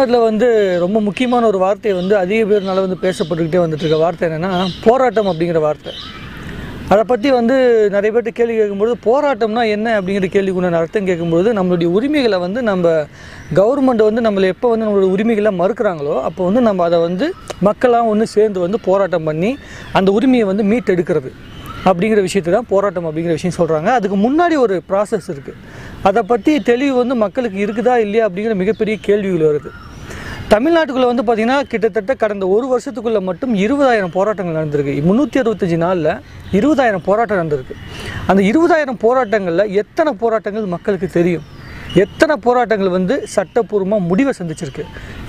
தமிழ்நாட்டில் வந்து ரொம்ப முக்கியமான ஒரு வார்த்தை வந்து அதிக பேர்னால வந்து பேசப்பட்டுக்கிட்டே வந்துட்டு இருக்க வார்த்தை என்னென்னா போராட்டம் அப்படிங்கிற வார்த்தை. அதை பற்றி வந்து நிறைய பேர்ட்ட கேள்வி கேட்கும்போது போராட்டம்னா என்ன அப்படிங்கிற கேள்விக்குண்டான அர்த்தம் கேட்கும்போது நம்மளுடைய உரிமைகளை வந்து நம்ம கவர்மெண்ட் வந்து நம்மளை எப்போ வந்து நம்மளுடைய உரிமைகளை மறுக்கிறாங்களோ அப்போ வந்து நம்ம அதை வந்து மக்களாக ஒன்று சேர்ந்து வந்து போராட்டம் பண்ணி அந்த உரிமையை வந்து மீட்டெடுக்கிறது அப்படிங்கிற விஷயத்தை தான் போராட்டம் அப்படிங்கிற விஷயம் சொல்கிறாங்க அதுக்கு முன்னாடி ஒரு ப்ராசஸ் இருக்குது அதை பற்றி தெளிவு வந்து மக்களுக்கு இருக்குதா இல்லையா அப்படிங்கிற மிகப்பெரிய கேள்விகள் வருது. தமிழ்நாட்டுக்குள்ளே வந்து பார்த்திங்கன்னா கிட்டத்தட்ட கடந்த ஒரு வருஷத்துக்குள்ளே மட்டும் இருபதாயிரம் போராட்டங்கள் நடந்திருக்கு. முந்நூற்றி அறுபத்தஞ்சு நாளில் இருபதாயிரம் போராட்டம் நடந்திருக்கு. அந்த இருபதாயிரம் போராட்டங்களில் எத்தனை போராட்டங்கள் மக்களுக்கு தெரியும்? எத்தனை போராட்டங்கள் வந்து சட்டப்பூர்வமாக முடிவை சந்திச்சிருக்கு?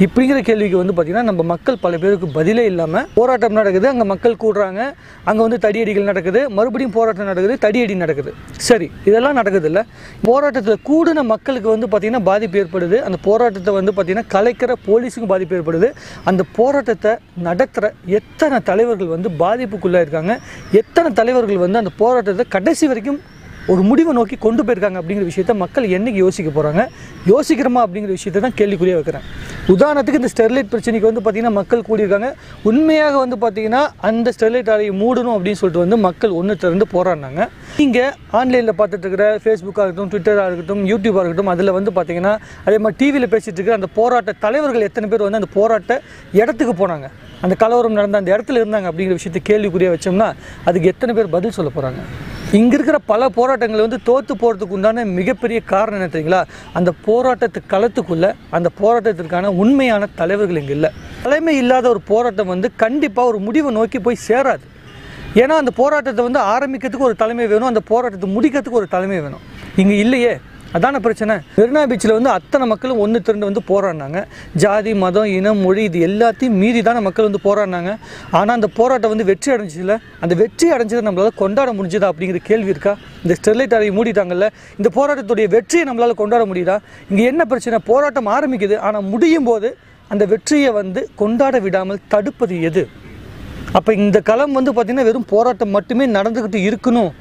இப்படிங்கிற கேள்விக்கு வந்து பார்த்திங்கன்னா நம்ம மக்கள் பல பேருக்கு பதிலே இல்லாமல் போராட்டம் நடக்குது. அங்கே மக்கள் கூடுறாங்க. அங்கே வந்து தடியடிகள் நடக்குது. மறுபடியும் போராட்டம் நடக்குது. தடியடி நடக்குது. சரி இதெல்லாம் நடக்குது இல்லை போராட்டத்தில் கூடின மக்களுக்கு வந்து பார்த்திங்கன்னா பாதிப்பு ஏற்படுது. அந்த போராட்டத்தை வந்து பார்த்திங்கன்னா கலைக்கிற போலீஸுக்கும் பாதிப்பு ஏற்படுது. அந்த போராட்டத்தை நடத்துகிற எத்தனை தலைவர்கள் வந்து பாதிப்புக்குள்ளே இருக்காங்க எத்தனை தலைவர்கள் வந்து அந்த போராட்டத்தை கடைசி வரைக்கும் ஒரு முடிவை நோக்கி கொண்டு போயிருக்காங்க அப்படிங்கிற விஷயத்த மக்கள் என்னைக்கு யோசிக்க போகிறாங்க யோசிக்கிறோமா அப்படிங்கிற விஷயத்தை தான் கேள்விக்குறியாக வைக்கிறேன். உதாரணத்துக்கு இந்த ஸ்டெர்லைட் பிரச்சனைக்கு வந்து பார்த்திங்கன்னா மக்கள் கூடியிருக்காங்க. உண்மையாக வந்து பார்த்திங்கன்னா அந்த ஸ்டெர்லைட் ஆலையை மூடணும் அப்படின்னு சொல்லிட்டு வந்து மக்கள் ஒன்று திறந்து போராடினாங்க. நீங்கள் ஆன்லைனில் பார்த்துட்டு இருக்கிற ஃபேஸ்புக்காக இருக்கட்டும் ட்விட்டராக இருக்கட்டும் யூடியூபாக இருக்கட்டும் அதில் வந்து பார்த்திங்கன்னா அதே மாதிரி டிவியில் பேசிகிட்டு இருக்கிற அந்த போராட்ட தலைவர்கள் எத்தனை பேர் வந்து அந்த போராட்ட இடத்துக்கு போனாங்க? அந்த கலவரம் நடந்த அந்த இடத்துல இருந்தாங்க அப்படிங்கிற விஷயத்தை கேள்விக்குறியாக வச்சோம்னா அதுக்கு எத்தனை பேர் பதில் சொல்ல போகிறாங்க இங்கே இருக்கிற பல போராட்டங்கள் வந்து தோற்று போகிறதுக்கு உண்டான மிகப்பெரிய காரணம் என்ன தெரியுங்களா? அந்த போராட்டத்து களத்துக்குள்ளே அந்த போராட்டத்திற்கான உண்மையான தலைவர்கள் இங்கே இல்லை. தலைமை இல்லாத ஒரு போராட்டம் வந்து கண்டிப்பாக ஒரு முடிவை நோக்கி போய் சேராது. ஏன்னா அந்த போராட்டத்தை வந்து ஆரம்பிக்கிறதுக்கு ஒரு தலைமை வேணும் அந்த போராட்டத்தை முடிக்கிறதுக்கு ஒரு தலைமை வேணும். இங்கே இல்லையே. அதான பிரச்சனை. மெரினா பீச்சில் வந்து அத்தனை மக்களும் ஒன்று திரண்டு வந்து போராடினாங்க. ஜாதி மதம் இனம் மொழி இது எல்லாத்தையும் மீறி தானே மக்கள் வந்து போராடினாங்க. ஆனால் அந்த போராட்டம் வந்து வெற்றி அடைஞ்சில அந்த வெற்றி அடைஞ்சதை நம்மளால் கொண்டாட முடிஞ்சதா அப்படிங்கிற கேள்வி இருக்கா? இந்த ஸ்டெர்லைட் அறையை மூடிட்டாங்கல்ல இந்த போராட்டத்துடைய வெற்றியை நம்மளால் கொண்டாட முடியுதா? இங்கே என்ன பிரச்சனை? போராட்டம் ஆரம்பிக்குது. ஆனால் முடியும் போது அந்த வெற்றியை வந்து கொண்டாட விடாமல் தடுப்பது எது? அப்போ இந்த களம் வந்து பார்த்திங்கன்னா வெறும் போராட்டம் மட்டுமே நடந்துக்கிட்டு இருக்கணும்.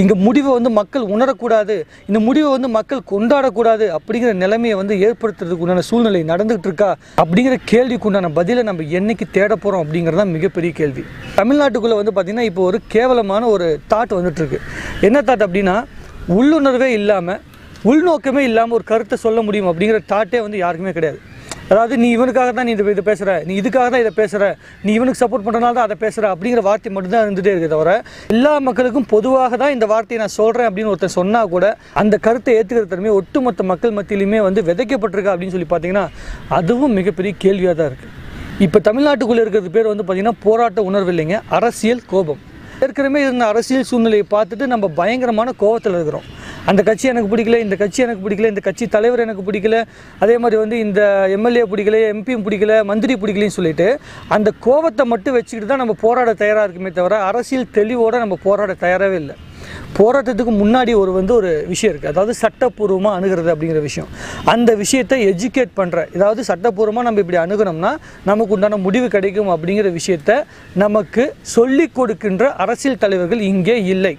இங்கே முடிவை வந்து மக்கள் உணரக்கூடாது. இந்த முடிவை வந்து மக்கள் கொண்டாடக்கூடாது அப்படிங்கிற நிலைமையை வந்து ஏற்படுத்துறதுக்கு உண்டான சூழ்நிலை நடந்துகிட்டு இருக்கா அப்படிங்கிற கேள்விக்கு உண்டான பதிலை நம்ம என்னைக்கு தேட போகிறோம் அப்படிங்கிறது தான் மிகப்பெரிய கேள்வி. தமிழ்நாட்டுக்குள்ளே வந்து பார்த்திங்கன்னா இப்போ ஒரு கேவலமான ஒரு தாட் வந்துட்டுருக்கு. என்ன தாட் அப்படின்னா உள்ளுணர்வே இல்லாமல் உள்நோக்கமே இல்லாமல் ஒரு கருத்தை சொல்ல முடியும் அப்படிங்கிற தாட்டே வந்து யாருக்குமே கிடையாது. அதாவது நீ இவனுக்காக தான் நீ இதை இதை பேசுகிற நீ இதுக்காக தான் இதை பேசுகிற நீ இவனுக்கு சப்போர்ட் பண்ணுறனால தான் அதை பேசுகிற அப்படிங்கிற வார்த்தை மட்டும்தான் இருந்துகிட்டே இருக்கே தவிர எல்லா மக்களுக்கும் பொதுவாக தான் இந்த வார்த்தையை நான் சொல்கிறேன் அப்படின்னு ஒருத்தன் சொன்னால் கூட அந்த கருத்தை ஏற்றுக்கிற தன்மை ஒட்டுமொத்த மக்கள் மத்தியிலுமே வந்து விதைக்கப்பட்டிருக்கா அப்படின்னு சொல்லி பார்த்தீங்கன்னா அதுவும் மிகப்பெரிய கேள்வியாக தான் இருக்குது இப்போ தமிழ்நாட்டுக்குள்ளே இருக்கிறது பேர் வந்து பார்த்திங்கன்னா போராட்ட உணர்வு இல்லைங்க அரசியல் கோபம். ஏற்கனவே இருந்த அரசியல் சூழ்நிலையை பார்த்துட்டு நம்ம பயங்கரமான கோபத்தில் இருக்கிறோம். அந்த கட்சி எனக்கு பிடிக்கல இந்த கட்சி எனக்கு பிடிக்கல இந்த கட்சி தலைவர் எனக்கு பிடிக்கல. அதே மாதிரி வந்து இந்த எம்எல்ஏ பிடிக்கல எம்பியும் பிடிக்கல மந்திரி பிடிக்கலன்னு சொல்லிட்டு அந்த கோபத்தை மட்டும் வச்சுக்கிட்டு தான் நம்ம போராட தயாராக இருக்குமே தவிர அரசியல் தெளிவோடு நம்ம போராட தயாராகவே இல்லை. போராட்டத்துக்கு முன்னாடி ஒரு வந்து ஒரு விஷயம் இருக்குது அதாவது சட்டப்பூர்வமாக அணுகிறது அப்படிங்கிற விஷயம். அந்த விஷயத்தை எஜுகேட் பண்ணுற ஏதாவது சட்டப்பூர்வமாக நம்ம இப்படி அணுகணும்னா நமக்கு உண்டான முடிவு கிடைக்கும் அப்படிங்கிற விஷயத்த நமக்கு சொல்லிக் கொடுக்கின்ற அரசியல் தலைவர்கள் இங்கே இல்லை.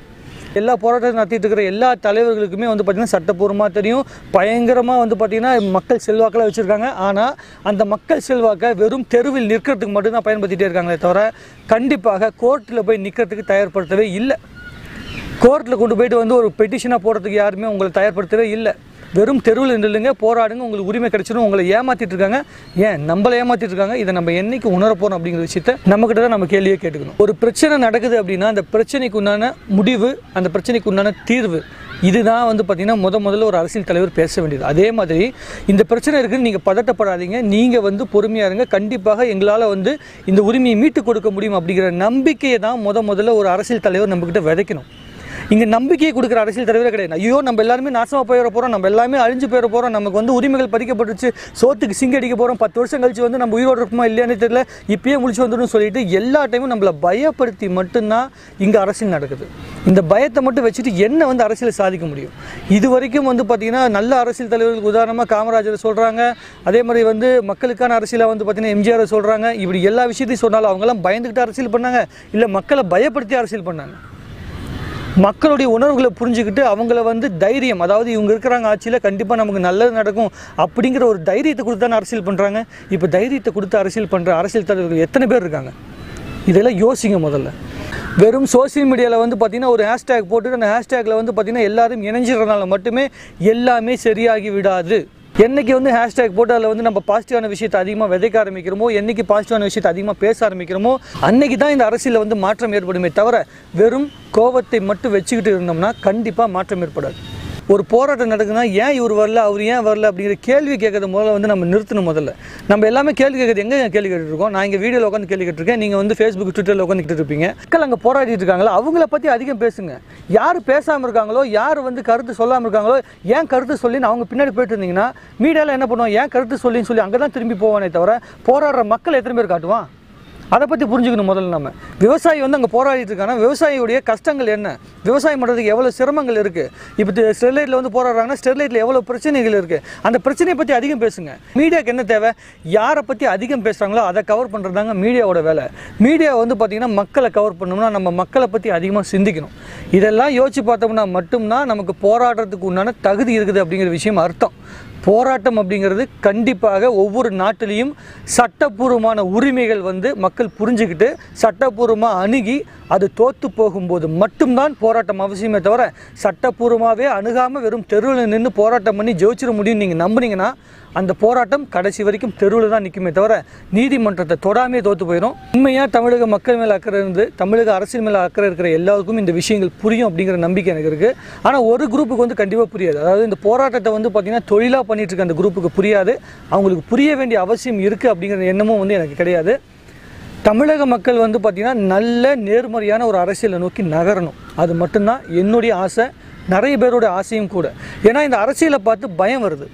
எல்லா போராட்டம் நடத்திட்டு இருக்கிற எல்லா தலைவர்களுக்குமே வந்து பார்த்திங்கன்னா சட்டப்பூர்வமாக தெரியும். பயங்கரமாக வந்து பார்த்திங்கன்னா மக்கள் செல்வாக்கெல்லாம் வச்சுருக்காங்க. ஆனால் அந்த மக்கள் செல்வாக்கை வெறும் தெருவில் நிற்கிறதுக்கு மட்டும்தான் பயன்படுத்திகிட்டே இருக்காங்களே தவிர கண்டிப்பாக கோர்ட்டில் போய் நிற்கிறதுக்கு தயார்படுத்தவே இல்லை. கோர்ட்டில் கொண்டு போயிட்டு வந்து ஒரு பெட்டிஷனாக போடுறதுக்கு யாருமே உங்களை தயார்படுத்தவே இல்லை. வெறும் தெருவில் நில்லுங்க போராடுங்க உங்களுக்கு உரிமை கிடைச்சிடும் உங்களை ஏமாத்திட்டு இருக்காங்க. ஏன்? நம்மளை ஏமாத்திட்டு இருக்காங்க. இதை நம்ம என்னைக்கு உணர அப்படிங்கிற விஷயத்த நம்மக்கிட்ட தான் நம்ம கேள்வியே கேட்டுக்கணும். ஒரு பிரச்சனை நடக்குது அப்படின்னா அந்த பிரச்சனைக்கு உண்டான முடிவு அந்த பிரச்சனைக்கு உண்டான தீர்வு இதுதான் வந்து பார்த்திங்கன்னா முத முதல்ல ஒரு அரசியல் தலைவர் பேச வேண்டியது. அதே மாதிரி இந்த பிரச்சனை இருக்குன்னு நீங்கள் பதட்டப்படாதீங்க. நீங்கள் வந்து பொறுமையாக இருங்க. கண்டிப்பாக எங்களால் வந்து இந்த உரிமையை மீட்டு கொடுக்க முடியும் அப்படிங்கிற நம்பிக்கையை தான் முத முதல்ல ஒரு அரசியல் தலைவர் நம்மக்கிட்ட விதைக்கணும். இங்கே நம்பிக்கையை கொடுக்குற அரசியல் தலைவரே கிடையாது. ஐயோ நம்ம எல்லாருமே நாசமாக போயிட போகிறோம் நம்ம எல்லாமே அழிஞ்சு போயிட போகிறோம் நமக்கு வந்து உரிமைகள் பறிக்கப்பட்டுச்சு சோத்துக்கு சிங்க அடிக்க போகிறோம் பத்து வருஷம் கழிச்சு வந்து நம்ம உயிரோடு இருக்குமா இல்லையானே தெரியல. இப்பயே முடிச்சு வந்துடும் சொல்லிட்டு எல்லா டைமும் நம்மளை பயப்படுத்தி மட்டும்தான் இங்கே அரசியல் நடக்குது. இந்த பயத்தை மட்டும் வச்சுட்டு என்ன வந்து அரசியலை சாதிக்க முடியும்? இது வரைக்கும் வந்து பார்த்திங்கன்னா நல்ல அரசியல் தலைவர்களுக்கு உதாரணமாக காமராஜரை சொல்கிறாங்க அதே மாதிரி வந்து மக்களுக்கான அரசியலை வந்து பார்த்திங்கன்னா எம்ஜிஆரை சொல்கிறாங்க இப்படி எல்லா விஷயத்தையும் சொன்னாலும் அவங்கெல்லாம் பயந்துக்கிட்டு அரசியல் பண்ணாங்க. இல்லை மக்களை பயப்படுத்தி அரசியல் பண்ணாங்க. மக்களுடைய உணர்வுகளை புரிஞ்சுக்கிட்டு அவங்கள வந்து தைரியம் அதாவது இவங்க இருக்கிறாங்க ஆட்சியில் கண்டிப்பாக நமக்கு நல்லது நடக்கும் அப்படிங்கிற ஒரு தைரியத்தை கொடுத்து தானே அரசியல் பண்ணுறாங்க இப்போ தைரியத்தை கொடுத்து அரசியல் பண்ணுற அரசியல் தலைவர்கள் எத்தனை பேர் இருக்காங்க? இதெல்லாம் யோசிங்க முதல்ல. வெறும் சோஷியல் மீடியாவில் வந்து பார்த்திங்கன்னா ஒரு ஹேஷ்டேக் போட்டு அந்த ஹேஷ்டேக்கில் வந்து பார்த்தீங்கன்னா எல்லாரும் இணைஞ்சிடுறதுனால மட்டுமே எல்லாமே சரியாகி விடாது. என்னைக்கு வந்து ஹேஷ்டேக் போட்டு அதில் வந்து நம்ம பாசிட்டிவான விஷயத்தை அதிகமாக விதைக்க ஆரம்பிக்கிறோமோ என்றைக்கு பாசிட்டிவான விஷயத்தை அதிகமாக பேச ஆரம்பிக்கிறோமோ அன்னைக்கு தான் இந்த அரசியலில் வந்து மாற்றம் ஏற்படுமே தவிர வெறும் கோபத்தை மட்டும் வச்சுக்கிட்டு இருந்தோம்னா கண்டிப்பாக மாற்றம் ஏற்படாது. ஒரு போராட்டம் நடக்குதுன்னா ஏன் இவர் வரல அவர் ஏன் வரல அப்படிங்கிற கேள்வி கேட்கறது முதல்ல வந்து நம்ம நிறுத்தணும் முதல்ல. நம்ம எல்லாமே கேள்வி கேட்கறது எங்கே கேள்வி கேட்டுருக்கோம் நான் இங்கே வீடியோவில் உட்காந்து கேள்வி கேட்டிருக்கேன். நீங்கள் வந்து ஃபேஸ்புக் ட்விட்டரில் உட்காந்துக்கிட்டு இருப்பீங்க. மக்கள் அங்கே போராடிட்டு இருக்காங்களோ? அவங்கள பற்றி அதிகம் பேசுங்க. யார் பேசாமல் இருக்காங்களோ யார் வந்து கருத்து சொல்லாமல் இருக்காங்களோ ஏன் கருத்து சொல்லின்னு அவங்க பின்னாடி போயிட்டு இருந்தீங்கன்னா மீடியாவில் என்ன பண்ணுவோம் ஏன் கருத்து சொல்லின்னு சொல்லி அங்கே தான் திரும்பி போவானே தவிர போராடுற மக்கள் எத்தனை பேர் காட்டுவான்? அதை பற்றி புரிஞ்சுக்கணும் முதல்ல நம்ம. விவசாயி வந்து அங்கே போராடிட்டு இருக்காங்க விவசாயியுடைய கஷ்டங்கள் என்ன? விவசாயம் பண்ணுறதுக்கு எவ்வளோ சிரமங்கள் இருக்குது இப்போ ஸ்டெர்லைட்டில் வந்து போராடுறாங்கன்னா ஸ்டெர்லைட்டில் எவ்வளோ பிரச்சனைகள் இருக்குது அந்த பிரச்சனையை பற்றி அதிகம் பேசுங்க. மீடியாவுக்கு என்ன தேவை? யாரை பற்றி அதிகம் பேசுகிறாங்களோ அதை கவர் பண்ணுறதாங்க மீடியாவோட வேலை. மீடியா வந்து பார்த்திங்கன்னா மக்களை கவர் பண்ணோம்னா நம்ம மக்களை பற்றி அதிகமாக சிந்திக்கணும். இதெல்லாம் யோசிச்சு பார்த்தோம்னா மட்டும்தான் நமக்கு போராடுறதுக்கு உண்டான தகுதி இருக்குது அப்படிங்கிற விஷயம் அர்த்தம். போராட்டம் அப்படிங்கிறது கண்டிப்பாக ஒவ்வொரு நாட்டிலையும் சட்டப்பூர்வமான உரிமைகள் வந்து மக்கள் புரிஞ்சுக்கிட்டு சட்டப்பூர்வமாக அணுகி அது தோற்று போகும்போது மட்டும்தான் போராட்டம் அவசியமே தவிர சட்டப்பூர்வமாகவே அணுகாமல் வெறும் தெருவில் நின்று போராட்டம் பண்ணி ஜெயிச்சிட முடியும்னு நீங்கள் நம்புனீங்கன்னா அந்த போராட்டம் கடைசி வரைக்கும் தெருவில் தான் நிற்குமே தவிர நீதிமன்றத்தை தொடாமே தோற்று போயிடும் உண்மையாக தமிழக மக்கள் மேலே அக்கறை இருந்து தமிழக அரசியல் மேலே அக்கறை இருக்கிற எல்லாருக்கும் இந்த விஷயங்கள் புரியும் அப்படிங்கிற நம்பிக்கை எனக்கு இருக்குது ஆனால் ஒரு குரூப்புக்கு வந்து கண்டிப்பாக புரியாது. அதாவது இந்த போராட்டத்தை வந்து பார்த்திங்கன்னா தொழிலாக பண்ணிகிட்டு இருக்க அந்த குரூப்புக்கு புரியாது. அவங்களுக்கு புரிய வேண்டிய அவசியம் இருக்குது அப்படிங்கிற எண்ணமும் வந்து எனக்கு கிடையாது. தமிழக மக்கள் வந்து பார்த்திங்கன்னா நல்ல நேர்மறையான ஒரு அரசியலை நோக்கி நகரணும். அது மட்டும்தான் என்னுடைய ஆசை. நிறைய பேரோட ஆசையும் கூட. ஏன்னா இந்த அரசியலை பார்த்து பயம் வருது.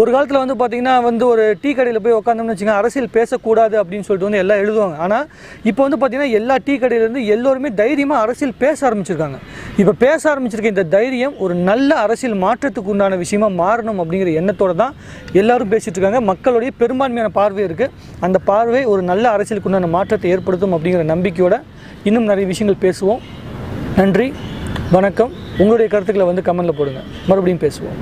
ஒரு காலத்தில் வந்து பார்த்திங்கன்னா வந்து ஒரு டீ கடையில் போய் உட்காந்தோம்னு வச்சுக்கோங்க அரசியல் பேசக்கூடாது அப்படின்னு சொல்லிட்டு வந்து எல்லாம் எழுதுவாங்க. ஆனால் இப்போ வந்து பார்த்திங்கன்னா எல்லா டீ கடையிலேருந்து எல்லோருமே தைரியமாக அரசியல் பேச ஆரம்பிச்சிருக்காங்க. இப்போ பேச ஆரம்பிச்சிருக்க இந்த தைரியம் ஒரு நல்ல அரசியல் மாற்றத்துக்கு உண்டான விஷயமா மாறணும் அப்படிங்கிற எண்ணத்தோடு தான் எல்லாரும் பேசிகிட்டு இருக்காங்க. மக்களுடைய பெரும்பான்மையான பார்வை இருக்குது அந்த பார்வை ஒரு நல்ல அரசியலுக்கு உண்டான மாற்றத்தை ஏற்படுத்தும் அப்படிங்கிற நம்பிக்கையோட இன்னும் நிறைய விஷயங்கள் பேசுவோம். நன்றி வணக்கம். உங்களுடைய கருத்துக்களை வந்து கமெண்டில் போடுங்க. மறுபடியும் பேசுவோம்.